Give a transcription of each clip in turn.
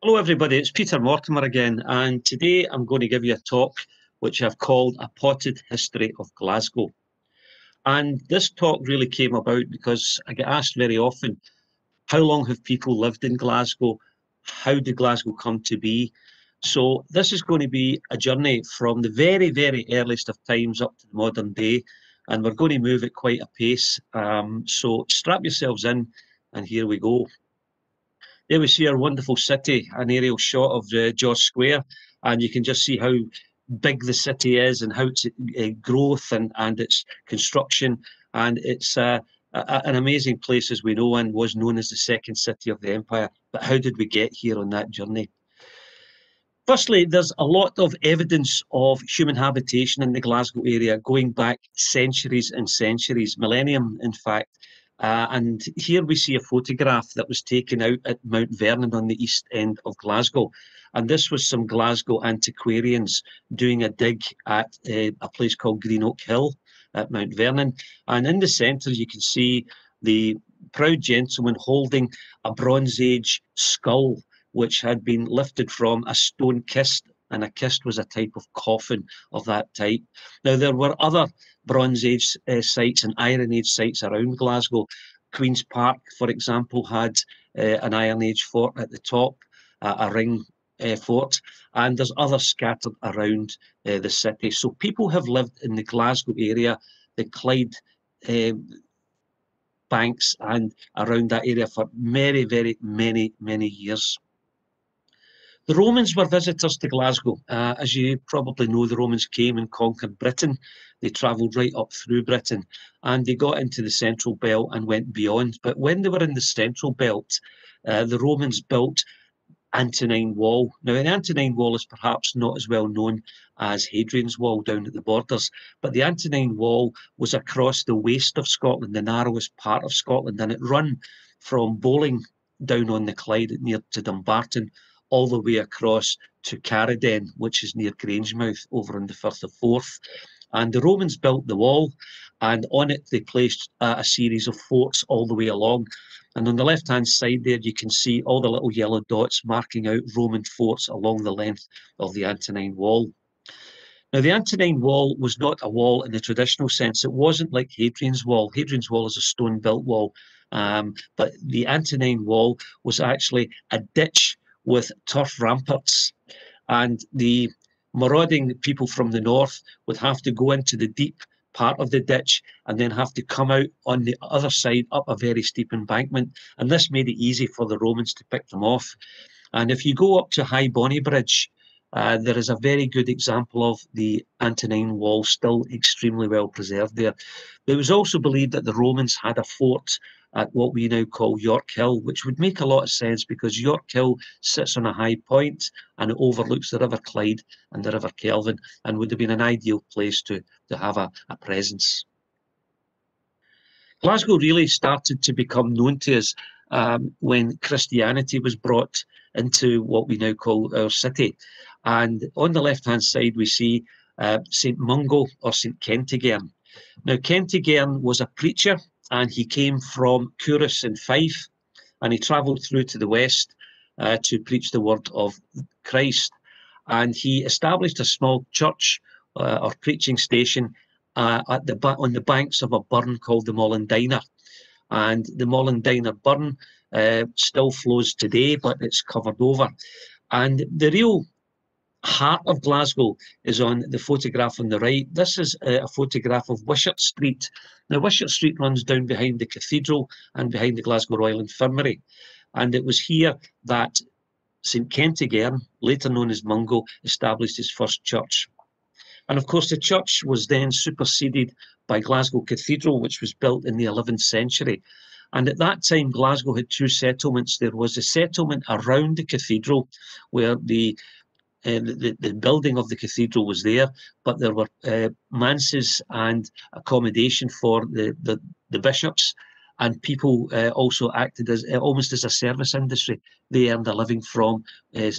Hello, everybody. It's Peter Mortimer again, and today I'm going to give you a talk which I've called A Potted History of Glasgow. And this talk really came about because I get asked very often how long have people lived in Glasgow? How did Glasgow come to be? So, this is going to be a journey from the very, very earliest of times up to the modern day, and we're going to move at quite a pace. Um, so, strap yourselves in, and here we go. There we see our wonderful city, an aerial shot of uh, George Square, and you can just see how big the city is and how its uh, growth and, and its construction. And it's uh, a, an amazing place, as we know, and was known as the second city of the empire. But how did we get here on that journey? Firstly, there's a lot of evidence of human habitation in the Glasgow area going back centuries and centuries, millennium, in fact. Uh, and here we see a photograph that was taken out at Mount Vernon on the east end of Glasgow. And this was some Glasgow antiquarians doing a dig at uh, a place called Greenoak Hill at Mount Vernon. And in the centre, you can see the proud gentleman holding a Bronze Age skull, which had been lifted from a stone kist and a kist was a type of coffin of that type. Now, there were other Bronze Age uh, sites and Iron Age sites around Glasgow. Queen's Park, for example, had uh, an Iron Age fort at the top, uh, a ring uh, fort, and there's others scattered around the city. So people have lived in the Glasgow area, the Clyde banks, and around that area for very, very many, many years. The Romans were visitors to Glasgow. Uh, as you probably know, the Romans came and conquered Britain. They travelled right up through Britain and they got into the central belt and went beyond. But when they were in the central belt, uh, the Romans built Antonine Wall. Now, the Antonine Wall is perhaps not as well known as Hadrian's Wall down at the borders, but the Antonine Wall was across the west of Scotland, the narrowest part of Scotland, and it run from Bowling down on the Clyde near to Dumbarton all the way across to Carriden, which is near Grangemouth over in the Firth of Forth. And the Romans built the wall, and on it they placed uh, a series of forts all the way along. And on the left hand side there, you can see all the little yellow dots marking out Roman forts along the length of the Antonine Wall. Now, the Antonine Wall was not a wall in the traditional sense. It wasn't like Hadrian's Wall. Hadrian's Wall is a stone built wall. Um, but the Antonine Wall was actually a ditch with turf ramparts. And the marauding people from the north would have to go into the deep part of the ditch and then have to come out on the other side up a very steep embankment. And this made it easy for the Romans to pick them off. And if you go up to High Bonnybridge, uh, there is a very good example of the Antonine Wall still extremely well preserved there. It was also believed that the Romans had a fort at what we now call Yorkhill, which would make a lot of sense because Yorkhill sits on a high point and it overlooks the River Clyde and the River Kelvin and would have been an ideal place to, to have a, a presence. Glasgow really started to become known to us um, when Christianity was brought into what we now call our city. And on the left hand side, we see uh, St. Mungo or St. Kentigern. Now, Kentigern was a preacher and he came from Culross in Fife and he travelled through to the west uh, to preach the word of Christ. And he established a small church uh, or preaching station uh, at the on the banks of a burn called the Molendinar. And the Molendinar burn uh, still flows today, but it's covered over. And the real heart of Glasgow is on the photograph on the right. This is a, a photograph of Wishart Street. Now, Wishart Street runs down behind the cathedral and behind the Glasgow Royal Infirmary. And it was here that St Kentigern, later known as Mungo, established his first church. And of course, the church was then superseded by Glasgow Cathedral, which was built in the 11th century. And at that time, Glasgow had two settlements. There was a settlement around the cathedral where the uh, the, the building of the cathedral was there, but there were uh, manses and accommodation for the, the, the bishops, and people uh, also acted as uh, almost as a service industry. They earned a living from uh,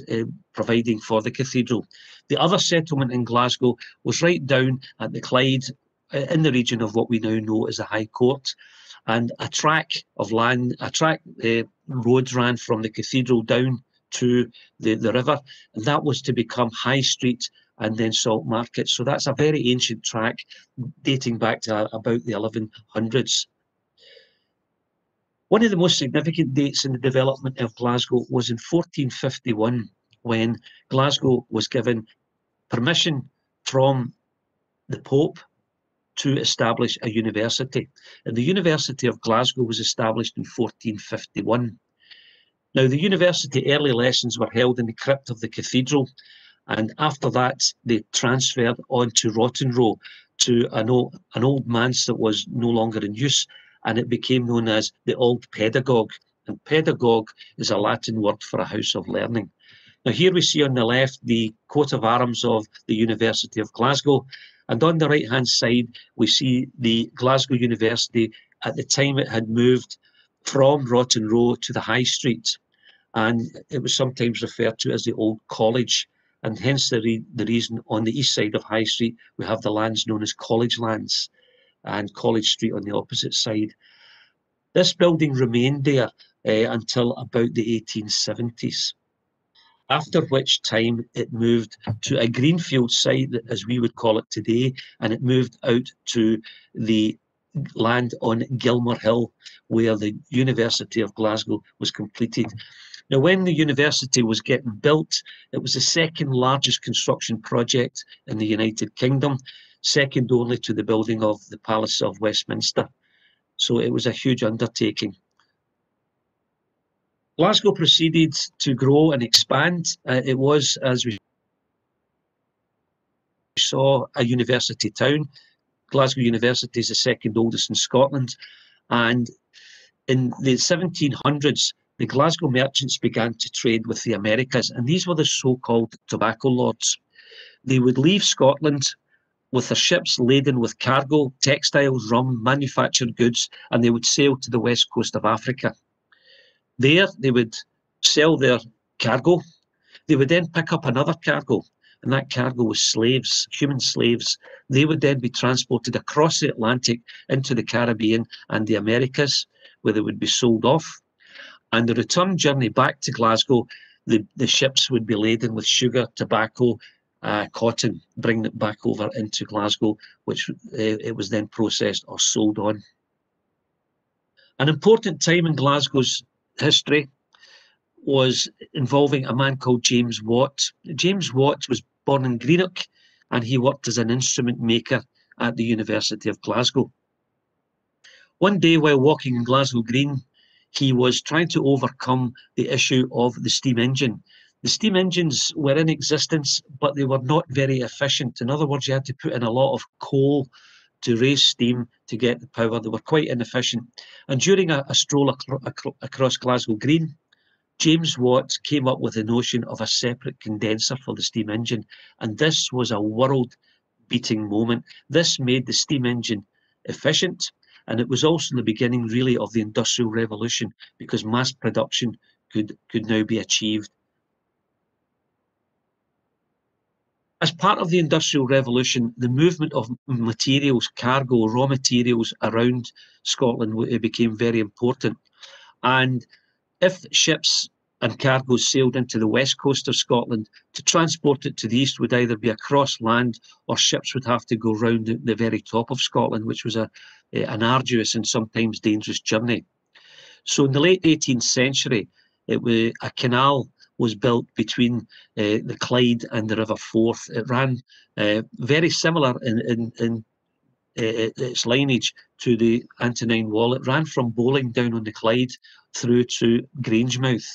providing for the cathedral. The other settlement in Glasgow was right down at the Clyde, in the region of what we now know as the High Court. And a track of land, a track roads ran from the cathedral down to the, the river, and that was to become High Street and then Saltmarket. So that's a very ancient track dating back to uh, about the 1100s. One of the most significant dates in the development of Glasgow was in 1451 when Glasgow was given permission from the Pope to establish a university. And the University of Glasgow was established in 1451. Now, the university early lessons were held in the crypt of the cathedral, and after that, they transferred on to Rotten Row to an old, an old manse that was no longer in use, and it became known as the Old Pedagogue. And pedagogue is a Latin word for a house of learning. Now, here we see on the left the coat of arms of the University of Glasgow, and on the right hand side, we see the Glasgow University. At the time, it had moved from Rotten Row to the High Street, and it was sometimes referred to as the Old College. And hence the, re the reason on the east side of High Street, we have the lands known as College Lands and College Street on the opposite side. This building remained there uh, until about the 1870s after which time it moved to a greenfield site, as we would call it today, and it moved out to the land on Gilmorehill, where the University of Glasgow was completed. Now, when the university was getting built, it was the second largest construction project in the United Kingdom, second only to the building of the Palace of Westminster. So it was a huge undertaking. Glasgow proceeded to grow and expand. Uh, it was, as we saw, a university town. Glasgow University is the second oldest in Scotland. And in the 1700s, the Glasgow merchants began to trade with the Americas, and these were the so called tobacco lords. They would leave Scotland with their ships laden with cargo, textiles, rum, manufactured goods, and they would sail to the west coast of Africa. There, they would sell their cargo. They would then pick up another cargo, and that cargo was slaves, human slaves. They would then be transported across the Atlantic into the Caribbean and the Americas, where they would be sold off. And the return journey back to Glasgow, the, the ships would be laden with sugar, tobacco, uh, cotton, bringing it back over into Glasgow, which uh, it was then processed or sold on. An important time in Glasgow's history was involving a man called James Watt. James Watt was born in Greenock and he worked as an instrument maker at the University of Glasgow. One day while walking in Glasgow Green, he was trying to overcome the issue of the steam engine. The steam engines were in existence, but they were not very efficient. In other words, you had to put in a lot of coal to raise steam to get the power. They were quite inefficient. And during a, a stroll ac across Glasgow Green, James Watt came up with the notion of a separate condenser for the steam engine. And this was a world beating moment. This made the steam engine efficient. And it was also the beginning, really, of the Industrial Revolution because mass production could, could now be achieved As part of the Industrial Revolution, the movement of materials, cargo, raw materials around Scotland uh, became very important. And if ships and cargoes sailed into the west coast of Scotland, to transport it to the east would either be across land or ships would have to go round the, very top of Scotland, which was a, an arduous and sometimes dangerous journey. So in the late 18th century, it was a canal was built between uh, the Clyde and the River Forth. It ran uh, very similar in, in, in uh, its lineage to the Antonine Wall. It ran from Bowling down on the Clyde through to Grangemouth.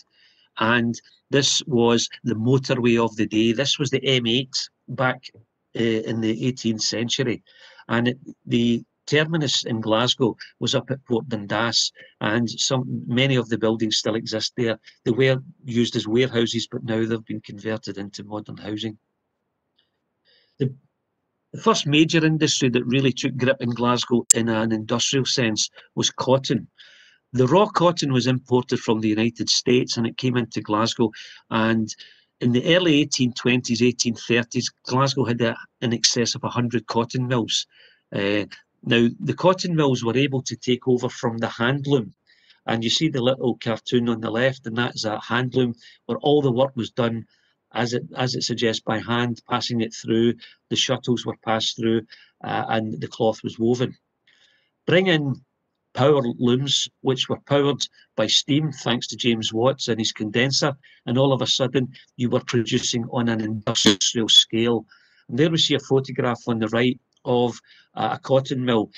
And this was the motorway of the day. This was the M8 back uh, in the 18th century. And it, the terminus in Glasgow was up at Port Dundas, and some many of the buildings still exist there. They were used as warehouses, but now they've been converted into modern housing. The, the first major industry that really took grip in Glasgow in an industrial sense was cotton. The raw cotton was imported from the United States and it came into Glasgow. And in the early 1820s, 1830s, Glasgow had a, in excess of 100 cotton mills. Uh, now, the cotton mills were able to take over from the handloom, And you see the little cartoon on the left, and that's a handloom where all the work was done as it as it suggests by hand, passing it through. The shuttles were passed through, uh, and the cloth was woven. Bring in power looms, which were powered by steam, thanks to James Watts and his condenser, and all of a sudden you were producing on an industrial scale. And there we see a photograph on the right of a cotton mill,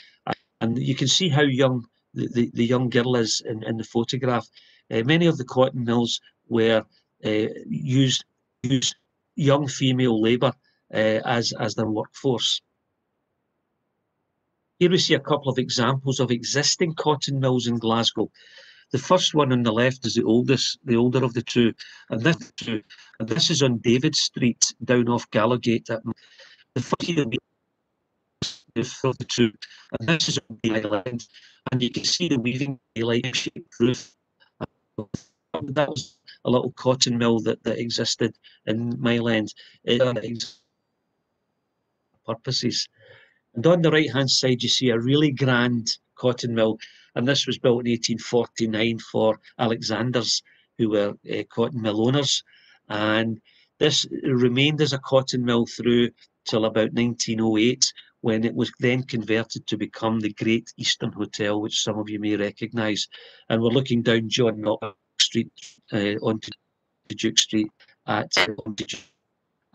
and you can see how young the, the, the young girl is in, in the photograph. Uh, many of the cotton mills were uh, used used young female labour uh, as as their workforce. Here we see a couple of examples of existing cotton mills in Glasgow. The first one on the left is the oldest, the older of the two, and this, and this is on David Street down off Gallowgate. The first of the two, and this is on the island, and you can see the weaving daylight shaped roof. That was a little cotton mill that, that existed in Mile End. It, uh, purposes. And on the right hand side, you see a really grand cotton mill. And this was built in 1849 for Alexanders, who were uh, cotton mill owners. And this remained as a cotton mill through till about 1908, when it was then converted to become the Great Eastern Hotel, which some of you may recognise. And we're looking down John Knox Street uh, onto Duke Street at,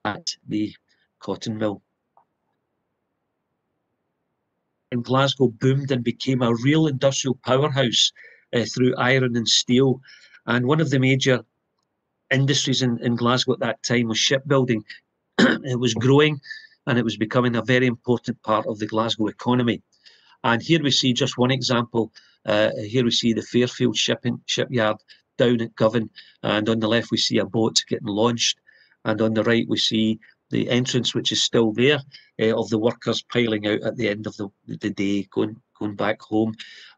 at the cotton mill in Glasgow boomed and became a real industrial powerhouse uh, through iron and steel. And one of the major industries in, in Glasgow at that time was shipbuilding. it was growing and it was becoming a very important part of the Glasgow economy. And here we see just one example. Uh, here we see the Fairfield shipping shipyard down at Govan, and on the left we see a boat getting launched, and on the right we see the entrance, which is still there, uh, of the workers piling out at the end of the, the day, going going back home.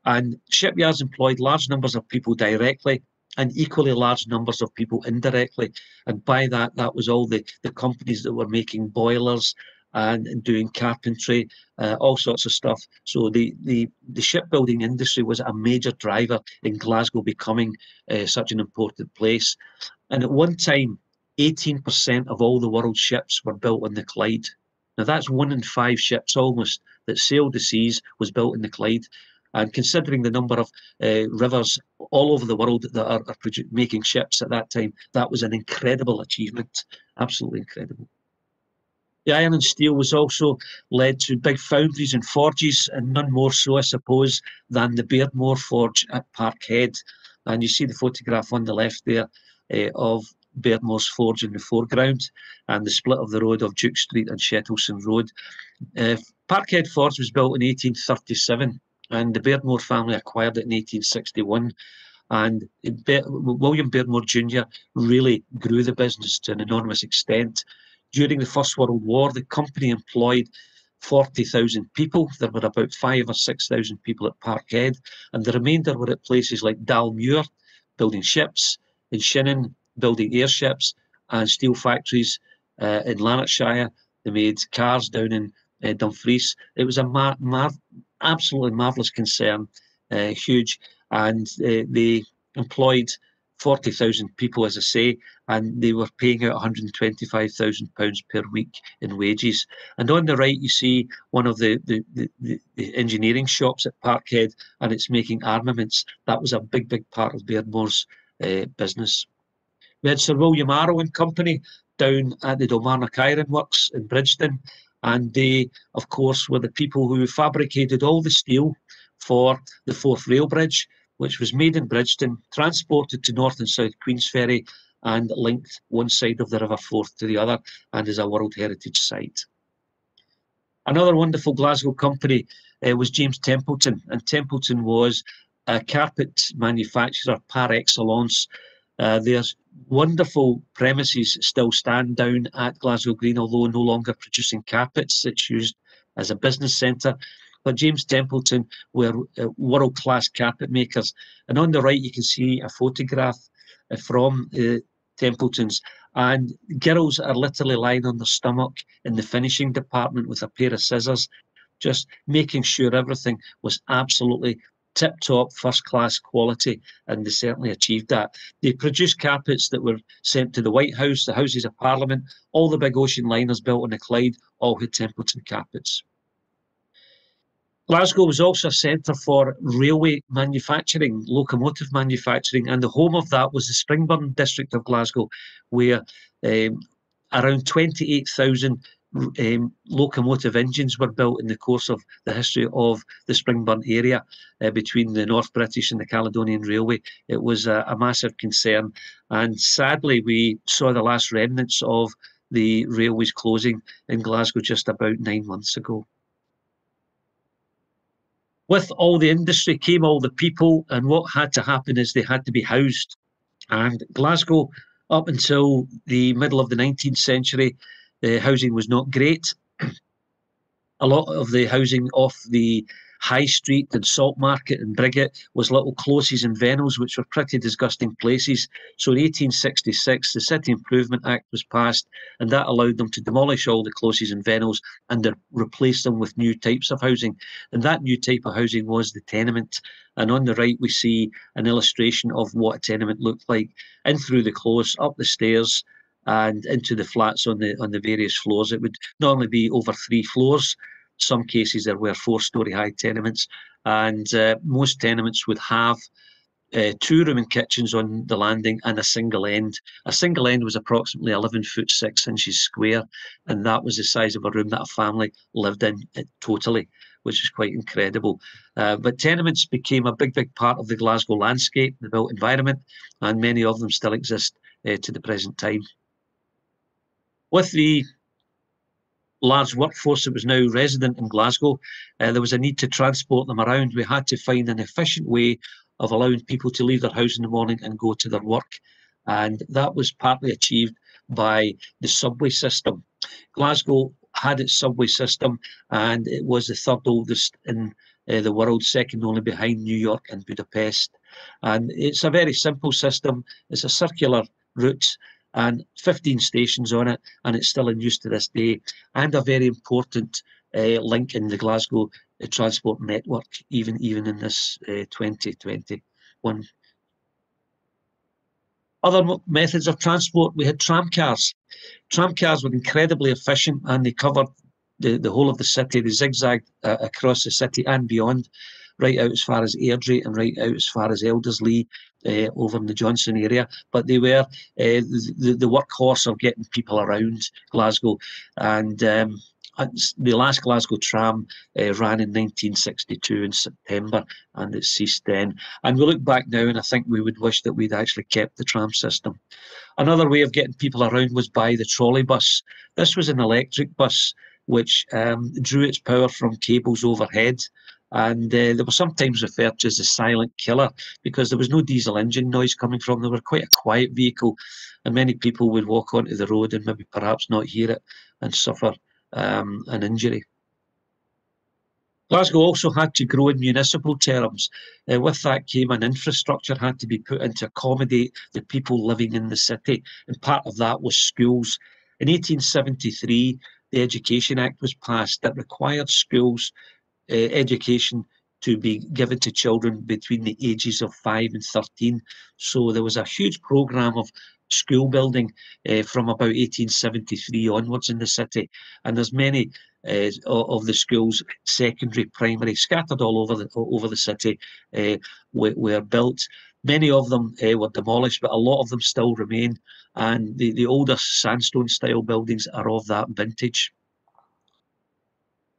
And shipyards employed large numbers of people directly and equally large numbers of people indirectly. And by that, that was all the, the companies that were making boilers and, and doing carpentry, uh, all sorts of stuff. So the, the, the shipbuilding industry was a major driver in Glasgow becoming uh, such an important place. And at one time, 18% of all the world's ships were built on the Clyde. Now that's one in five ships almost that sailed the seas was built in the Clyde. And considering the number of uh, rivers all over the world that are, are making ships at that time, that was an incredible achievement. Absolutely incredible. The iron and steel was also led to big foundries and forges, and none more so, I suppose, than the Beardmore Forge at Parkhead. And you see the photograph on the left there uh, of Beardmore's Forge in the foreground and the split of the road of Duke Street and Shettleston Road. Uh, Parkhead Forge was built in 1837 and the Beardmore family acquired it in 1861 and Be William Beardmore Jr. really grew the business to an enormous extent. During the First World War, the company employed 40,000 people. There were about five or 6,000 people at Parkhead, and the remainder were at places like Dalmuir, building ships, Inchinnan, building airships and steel factories uh, in Lanarkshire. They made cars down in uh, Dumfries. It was a mar- mar- absolutely marvellous concern, uh, huge, and uh, they employed 40,000 people, as I say, and they were paying out 125,000 pounds per week in wages. And on the right, you see one of the, the, the, the, engineering shops at Parkhead, and it's making armaments. That was a big, big part of Beardmore's uh, business. We had Sir William Arrol and Company down at the Dalmarnock Iron Works in Bridgeton, and they, of course, were the people who fabricated all the steel for the Forth Rail Bridge, which was made in Bridgeton, transported to North and South Queensferry, and linked one side of the River Forth to the other, and is a World Heritage Site. Another wonderful Glasgow company uh, was James Templeton, and Templeton was a carpet manufacturer par excellence uh, there's wonderful premises still stand down at Glasgow Green, although no longer producing carpets. It's used as a business centre. But James Templeton were uh, world class carpet makers. And on the right, you can see a photograph uh, from uh, Templeton's. And girls are literally lying on their stomach in the finishing department with a pair of scissors, just making sure everything was absolutely tip top, first class quality, and they certainly achieved that. They produced carpets that were sent to the White House, the Houses of Parliament, all the big ocean liners built on the Clyde, all had Templeton carpets. Glasgow was also a centre for railway manufacturing, locomotive manufacturing, and the home of that was the Springburn district of Glasgow, where um, around 28,000 um, locomotive engines were built in the course of the history of the Springburn area uh, between the North British and the Caledonian Railway. It was a, a, massive concern, and sadly, we saw the last remnants of the railways closing in Glasgow just about nine months ago. With all the industry came all the people, and what had to happen is they had to be housed. And Glasgow, up until the middle of the 19th century, the housing was not great. A lot of the housing off the High Street and Saltmarket and Briggate was little closes and vennels, which were pretty disgusting places. So in 1866, the City Improvement Act was passed, and that allowed them to demolish all the closes and vennels and replace them with new types of housing. And that new type of housing was the tenement. And on the right, we see an illustration of what a tenement looked like in through the close, up the stairs, and into the flats on the on the various floors. It would normally be over three floors. Some cases there were four-story high tenements, and uh, most tenements would have uh, two room and kitchens on the landing and a single end. A single end was approximately 11 foot 6 inches square, and that was the size of a room that a family lived in uh, totally, which is quite incredible. Uh, but tenements became a big, big part of the Glasgow landscape, the built environment, and many of them still exist uh, to the present time. With the large workforce that was now resident in Glasgow, uh, there was a need to transport them around. We had to find an efficient way of allowing people to leave their house in the morning and go to their work. And that was partly achieved by the subway system. Glasgow had its subway system and it was the third oldest in uh, the world, second only behind New York and Budapest. And it's a very simple system. It's a circular route and 15 stations on it, and it's still in use to this day, and a very important uh, link in the Glasgow uh, transport network, even even in this uh, 2021. Other methods of transport, we had tram cars. Tram cars were incredibly efficient and they covered the, the whole of the city. They zigzagged uh, across the city and beyond right out as far as Airdrie and right out as far as Elderslie uh, over in the Johnstone area. But they were uh, the, the workhorse of getting people around Glasgow. And um, the last Glasgow tram uh, ran in 1962 in September and it ceased then. And we look back now and I think we would wish that we'd actually kept the tram system. Another way of getting people around was by the trolley bus. This was an electric bus which um, drew its power from cables overhead and uh, they were sometimes referred to as the silent killer because there was no diesel engine noise coming from them. They were quite a quiet vehicle, and many people would walk onto the road and maybe perhaps not hear it and suffer um, an injury. Glasgow also had to grow in municipal terms. Uh, with that came an infrastructure had to be put in to accommodate the people living in the city, and part of that was schools. In 1873, the Education Act was passed that required schools education to be given to children between the ages of 5 and 13. So there was a huge programme of school building uh, from about 1873 onwards in the city. And there's many uh, of the schools, secondary, primary, scattered all over the over the city, uh, were, were, built. Many of them uh, were demolished, but a lot of them still remain. And the, the older sandstone style buildings are of that vintage.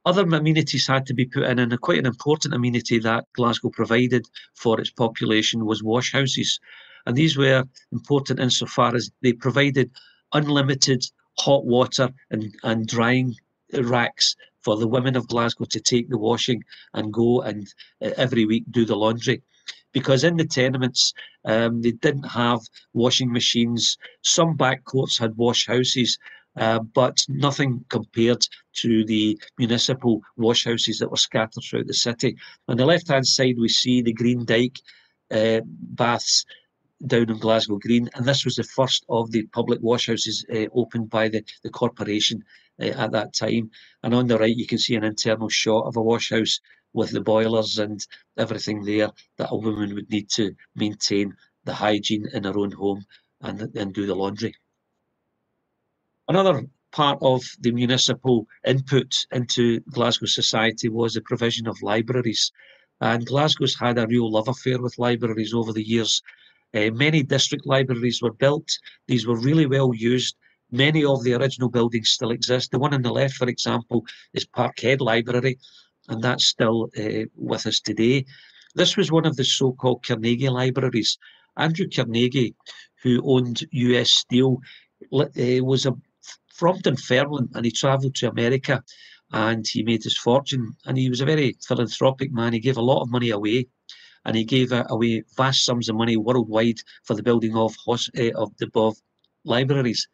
Other amenities had to be put in, and quite an important amenity that Glasgow provided for its population was washhouses. And these were important insofar as they provided unlimited hot water and, and drying racks for the women of Glasgow to take the washing and go and uh, every week do the laundry. Because in the tenements, um, they didn't have washing machines. Some back courts had wash houses, uh, but nothing compared to the municipal washhouses that were scattered throughout the city. On the left hand side, we see the Green Dyke uh, baths down in Glasgow Green, and this was the first of the public washhouses uh, opened by the, the corporation uh, at that time. And on the right, you can see an internal shot of a washhouse with the boilers and everything there that a woman would need to maintain the hygiene in her own home and, and do the laundry. Another part of the municipal input into Glasgow society was the provision of libraries. And Glasgow's had a real love affair with libraries over the years. Uh, many district libraries were built. These were really well used. Many of the original buildings still exist. The one on the left, for example, is Parkhead Library, and that's still uh, with us today. This was one of the so-called Carnegie libraries. Andrew Carnegie, who owned US Steel, uh, was a from Dunfermline and he travelled to America and he made his fortune. And he was a very philanthropic man. He gave a lot of money away and he gave away vast sums of money worldwide for the building of, uh, of the above libraries.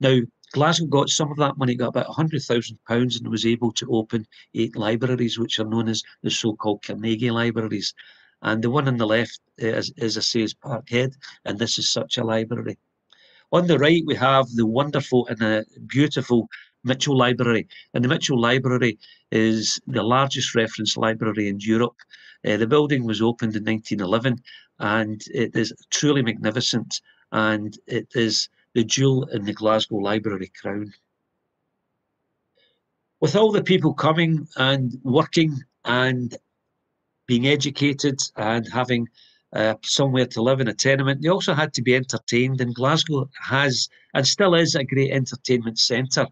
Now, Glasgow got some of that money, got about £100,000 and was able to open eight libraries, which are known as the so-called Carnegie libraries. And the one on the left, is, as I say, is Parkhead, and this is such a library. On the right, we have the wonderful and the beautiful Mitchell Library. And the Mitchell Library is the largest reference library in Europe. Uh, the building was opened in 1911 and it is truly magnificent and it is the jewel in the Glasgow Library crown. With all the people coming and working and being educated and having uh, somewhere to live in a tenement. They also had to be entertained, and Glasgow has and still is a great entertainment centre.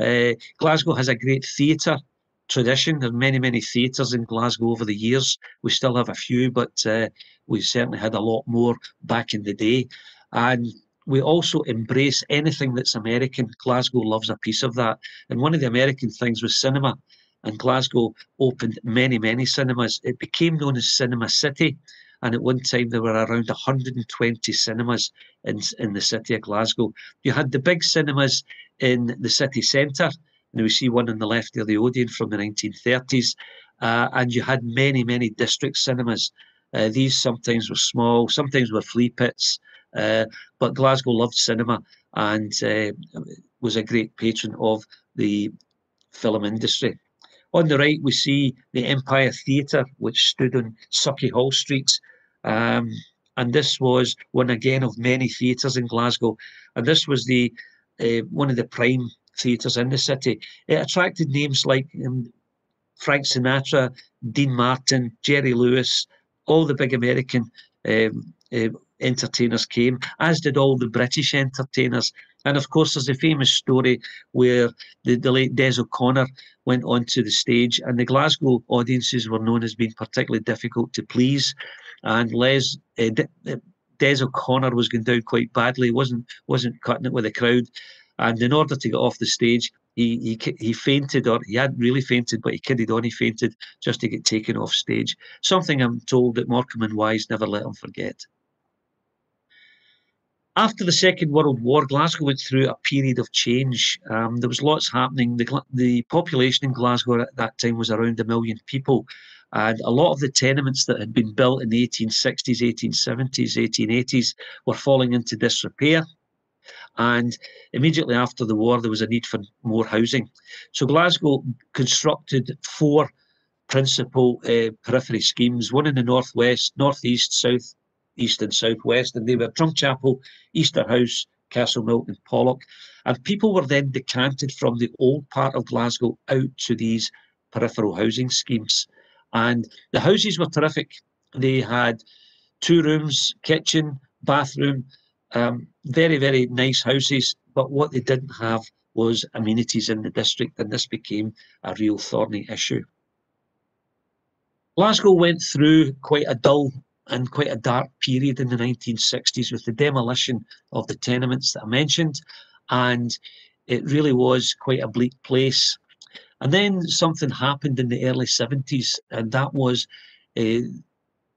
Uh, Glasgow has a great theatre tradition. There are many, many theatres in Glasgow over the years. We still have a few, but uh, we certainly had a lot more back in the day. And we also embrace anything that's American. Glasgow loves a piece of that. And one of the American things was cinema. And Glasgow opened many, many cinemas. It became known as Cinema City and at one time there were around 120 cinemas in, in the city of Glasgow. You had the big cinemas in the city centre, and we see one on the left there, the Odeon from the 1930s, uh, and you had many, many district cinemas. Uh, these sometimes were small, sometimes were flea pits, uh, but Glasgow loved cinema and uh, was a great patron of the film industry. On the right, we see the Empire Theatre, which stood on Sauchiehall Street, um, and this was one again of many theatres in Glasgow. And this was the uh, one of the prime theatres in the city. It attracted names like um, Frank Sinatra, Dean Martin, Jerry Lewis, all the big American um, uh, entertainers came, as did all the British entertainers. And of course, there's a famous story where the, the late Des O'Connor went onto the stage, and the Glasgow audiences were known as being particularly difficult to please. And Les uh, Des O'Connor was going down quite badly; wasn't wasn't cutting it with the crowd. And in order to get off the stage, he he he fainted, or he hadn't really fainted, but he kidded on. He fainted just to get taken off stage. Something I'm told that Morecambe and Wise never let him forget. After the Second World War, Glasgow went through a period of change. Um, there was lots happening. The, the population in Glasgow at that time was around a million people. And a lot of the tenements that had been built in the 1860s, 1870s, 1880s were falling into disrepair. And immediately after the war, there was a need for more housing. So Glasgow constructed four principal uh, periphery schemes one in the northwest, northeast, south, east and southwest, and they were Drumchapel, Easterhouse, Castlemilk, and Pollok. And people were then decanted from the old part of Glasgow out to these peripheral housing schemes. And the houses were terrific. They had two rooms, kitchen, bathroom, um, very, very nice houses. But what they didn't have was amenities in the district, and this became a real thorny issue. Glasgow went through quite a dull and quite a dark period in the 1960s with the demolition of the tenements that I mentioned. And it really was quite a bleak place. And then something happened in the early 70s, and that was uh,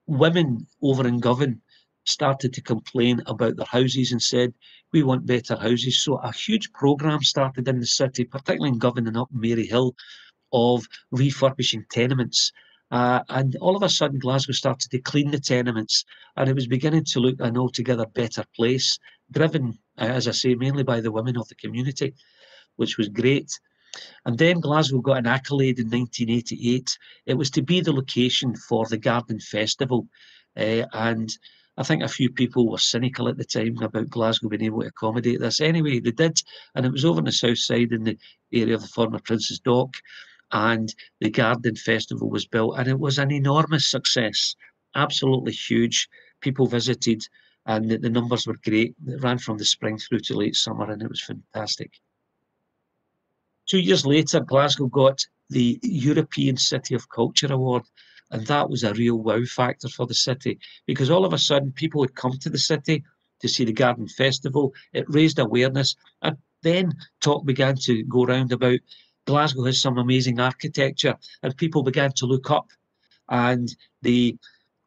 women over in Govan started to complain about their houses and said, We want better houses. So a huge programme started in the city, particularly in Govan and up Maryhill, of refurbishing tenements. Uh, and all of a sudden, Glasgow started to clean the tenements, and it was beginning to look an altogether better place, driven, uh, as I say, mainly by the women of the community, which was great. And then Glasgow got an accolade in 1988. It was to be the location for the Garden Festival. Uh, and I think a few people were cynical at the time about Glasgow being able to accommodate this. Anyway, they did, and it was over on the south side in the area of the former Prince's Dock, and the Garden Festival was built, and it was an enormous success, absolutely huge. People visited, and the, the numbers were great. It ran from the spring through to late summer, and it was fantastic. Two years later, Glasgow got the European City of Culture Award, and that was a real wow factor for the city because all of a sudden people would come to the city to see the Garden Festival. It raised awareness. And then talk began to go round about Glasgow has some amazing architecture, and people began to look up. And the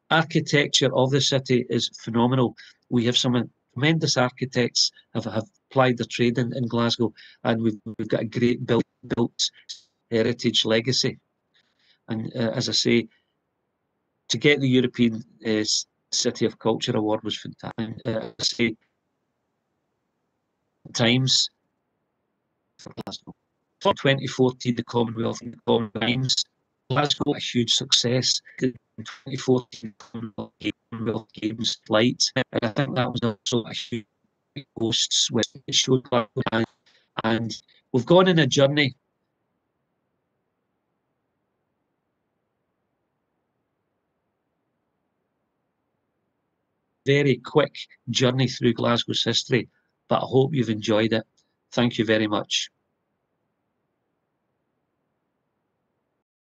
architecture of the city is phenomenal. We have some tremendous architects have, have applied their trade in, in Glasgow, and we've, we've got a great built, built heritage legacy. And uh, as I say, to get the European uh, City of Culture Award was fantastic. Uh, say, times for Glasgow. For 2014, the Commonwealth and the Commonwealth Glasgow a huge success. In 2014, Commonwealth Games flight, and I think that was also a huge hosts which showed Glasgow, and, and we've gone on a journey very quick journey through Glasgow's history, but I hope you've enjoyed it. Thank you very much.